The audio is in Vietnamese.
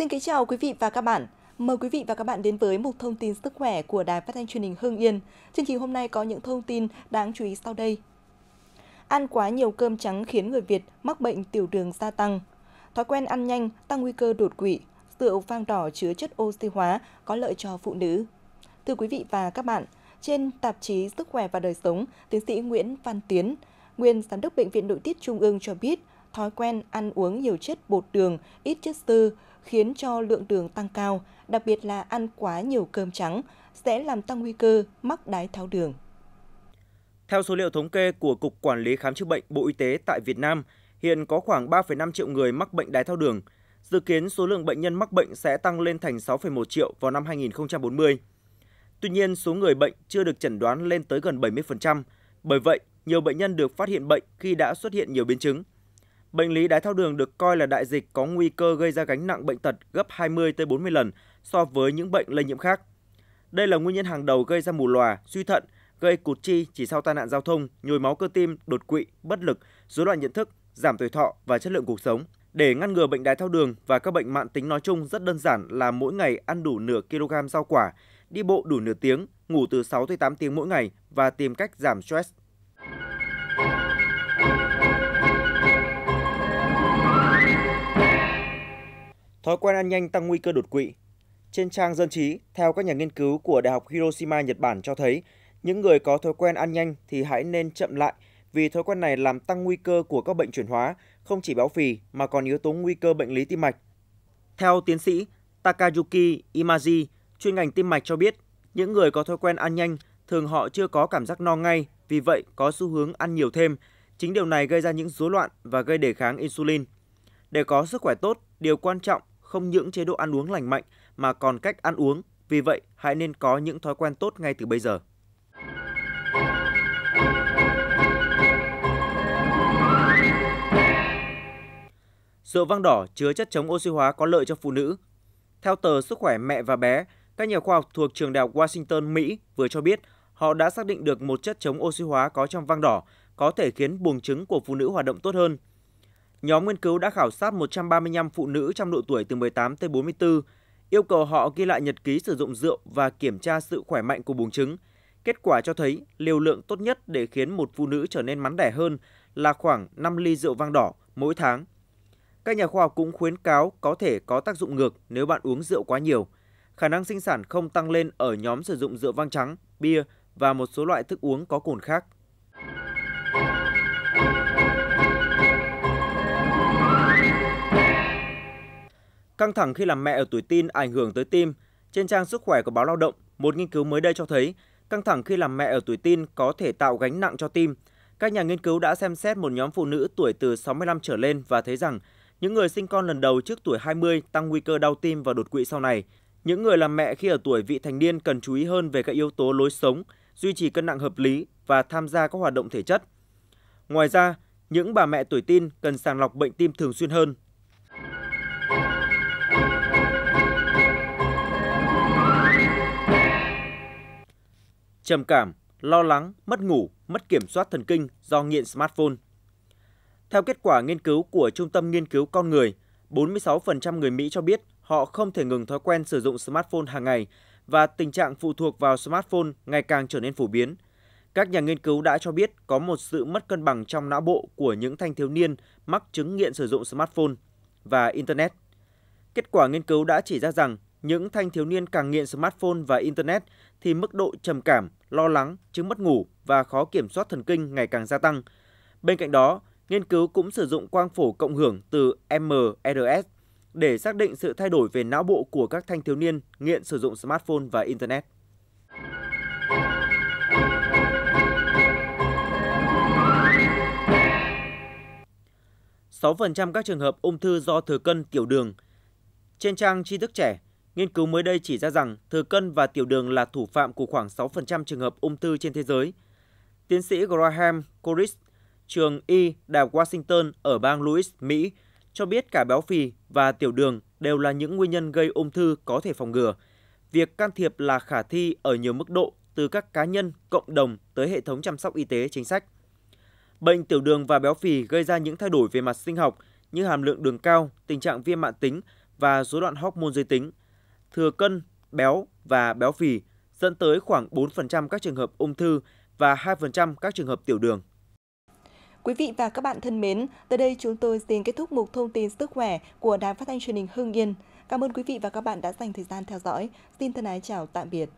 Xin kính chào quý vị và các bạn. Mời quý vị và các bạn đến với một thông tin sức khỏe của Đài Phát thanh Truyền hình Hưng Yên. Chương trình hôm nay có những thông tin đáng chú ý sau đây. Ăn quá nhiều cơm trắng khiến người Việt mắc bệnh tiểu đường gia tăng. Thói quen ăn nhanh tăng nguy cơ đột quỵ. Rượu vang đỏ chứa chất oxy hóa có lợi cho phụ nữ. Thưa quý vị và các bạn, trên tạp chí Sức khỏe và đời sống, tiến sĩ Nguyễn Văn Tiến, nguyên giám đốc Bệnh viện Nội tiết Trung ương cho biết, thói quen ăn uống nhiều chất bột đường, ít chất xơ khiến cho lượng đường tăng cao, đặc biệt là ăn quá nhiều cơm trắng sẽ làm tăng nguy cơ mắc đái tháo đường. Theo số liệu thống kê của Cục Quản lý Khám chữa bệnh Bộ Y tế tại Việt Nam, hiện có khoảng 3,5 triệu người mắc bệnh đái tháo đường. Dự kiến số lượng bệnh nhân mắc bệnh sẽ tăng lên thành 6,1 triệu vào năm 2040. Tuy nhiên, số người bệnh chưa được chẩn đoán lên tới gần 70%. Bởi vậy, nhiều bệnh nhân được phát hiện bệnh khi đã xuất hiện nhiều biến chứng. Bệnh lý đái tháo đường được coi là đại dịch có nguy cơ gây ra gánh nặng bệnh tật gấp 20 tới 40 lần so với những bệnh lây nhiễm khác. Đây là nguyên nhân hàng đầu gây ra mù lòa, suy thận, gây cụt chi chỉ sau tai nạn giao thông, nhồi máu cơ tim, đột quỵ, bất lực, rối loạn nhận thức, giảm tuổi thọ và chất lượng cuộc sống. Để ngăn ngừa bệnh đái tháo đường và các bệnh mạng tính nói chung rất đơn giản là mỗi ngày ăn đủ nửa kg rau quả, đi bộ đủ nửa tiếng, ngủ từ 6 tới 8 tiếng mỗi ngày và tìm cách giảm stress. Thói quen ăn nhanh tăng nguy cơ đột quỵ. Trên trang dân trí, theo các nhà nghiên cứu của Đại học Hiroshima Nhật Bản cho thấy, những người có thói quen ăn nhanh thì hãy nên chậm lại vì thói quen này làm tăng nguy cơ của các bệnh chuyển hóa, không chỉ béo phì mà còn yếu tố nguy cơ bệnh lý tim mạch. Theo tiến sĩ Takayuki Imaji, chuyên ngành tim mạch cho biết, những người có thói quen ăn nhanh thường họ chưa có cảm giác no ngay, vì vậy có xu hướng ăn nhiều thêm. Chính điều này gây ra những rối loạn và gây đề kháng insulin. Để có sức khỏe tốt, điều quan trọng không những chế độ ăn uống lành mạnh mà còn cách ăn uống. Vì vậy, hãy nên có những thói quen tốt ngay từ bây giờ. Rượu vang đỏ chứa chất chống oxy hóa có lợi cho phụ nữ. Theo tờ Sức khỏe mẹ và bé, các nhà khoa học thuộc trường đại học Washington, Mỹ vừa cho biết họ đã xác định được một chất chống oxy hóa có trong vang đỏ có thể khiến buồng trứng của phụ nữ hoạt động tốt hơn. Nhóm nghiên cứu đã khảo sát 135 phụ nữ trong độ tuổi từ 18 tới 44, yêu cầu họ ghi lại nhật ký sử dụng rượu và kiểm tra sự khỏe mạnh của buồng trứng. Kết quả cho thấy liều lượng tốt nhất để khiến một phụ nữ trở nên mắn đẻ hơn là khoảng 5 ly rượu vang đỏ mỗi tháng. Các nhà khoa học cũng khuyến cáo có thể có tác dụng ngược nếu bạn uống rượu quá nhiều. Khả năng sinh sản không tăng lên ở nhóm sử dụng rượu vang trắng, bia và một số loại thức uống có cồn khác. Căng thẳng khi làm mẹ ở tuổi teen ảnh hưởng tới tim. Trên trang sức khỏe của báo Lao động, một nghiên cứu mới đây cho thấy căng thẳng khi làm mẹ ở tuổi teen có thể tạo gánh nặng cho tim. Các nhà nghiên cứu đã xem xét một nhóm phụ nữ tuổi từ 65 trở lên và thấy rằng những người sinh con lần đầu trước tuổi 20 tăng nguy cơ đau tim và đột quỵ sau này. Những người làm mẹ khi ở tuổi vị thành niên cần chú ý hơn về các yếu tố lối sống, duy trì cân nặng hợp lý và tham gia các hoạt động thể chất. Ngoài ra, những bà mẹ tuổi tin cần sàng lọc bệnh tim thường xuyên hơn trầm cảm, lo lắng, mất ngủ, mất kiểm soát thần kinh do nghiện smartphone. Theo kết quả nghiên cứu của Trung tâm Nghiên cứu Con Người, 46% người Mỹ cho biết họ không thể ngừng thói quen sử dụng smartphone hàng ngày và tình trạng phụ thuộc vào smartphone ngày càng trở nên phổ biến. Các nhà nghiên cứu đã cho biết có một sự mất cân bằng trong não bộ của những thanh thiếu niên mắc chứng nghiện sử dụng smartphone và Internet. Kết quả nghiên cứu đã chỉ ra rằng những thanh thiếu niên càng nghiện smartphone và Internet thì mức độ trầm cảm, lo lắng, chứng mất ngủ và khó kiểm soát thần kinh ngày càng gia tăng. Bên cạnh đó, nghiên cứu cũng sử dụng quang phổ cộng hưởng từ MRS để xác định sự thay đổi về não bộ của các thanh thiếu niên nghiện sử dụng smartphone và Internet. Sáu phần trăm các trường hợp ung thư do thừa cân tiểu đường. Trên trang tri thức trẻ, Nghiên cứu mới đây chỉ ra rằng thừa cân và tiểu đường là thủ phạm của khoảng 6% trường hợp ung thư trên thế giới. Tiến sĩ Graham Corris, trường Y Đại học Washington ở bang Louis, Mỹ, cho biết cả béo phì và tiểu đường đều là những nguyên nhân gây ung thư có thể phòng ngừa. Việc can thiệp là khả thi ở nhiều mức độ từ các cá nhân, cộng đồng tới hệ thống chăm sóc y tế chính sách. Bệnh tiểu đường và béo phì gây ra những thay đổi về mặt sinh học như hàm lượng đường cao, tình trạng viêm mạng tính và rối loạn hormone giới tính, thừa cân, béo và béo phì dẫn tới khoảng 4% các trường hợp ung thư và 2% các trường hợp tiểu đường. Quý vị và các bạn thân mến, tới đây chúng tôi xin kết thúc mục thông tin sức khỏe của Đài Phát thanh Truyền hình Hưng Yên. Cảm ơn quý vị và các bạn đã dành thời gian theo dõi. Xin thân ái chào tạm biệt.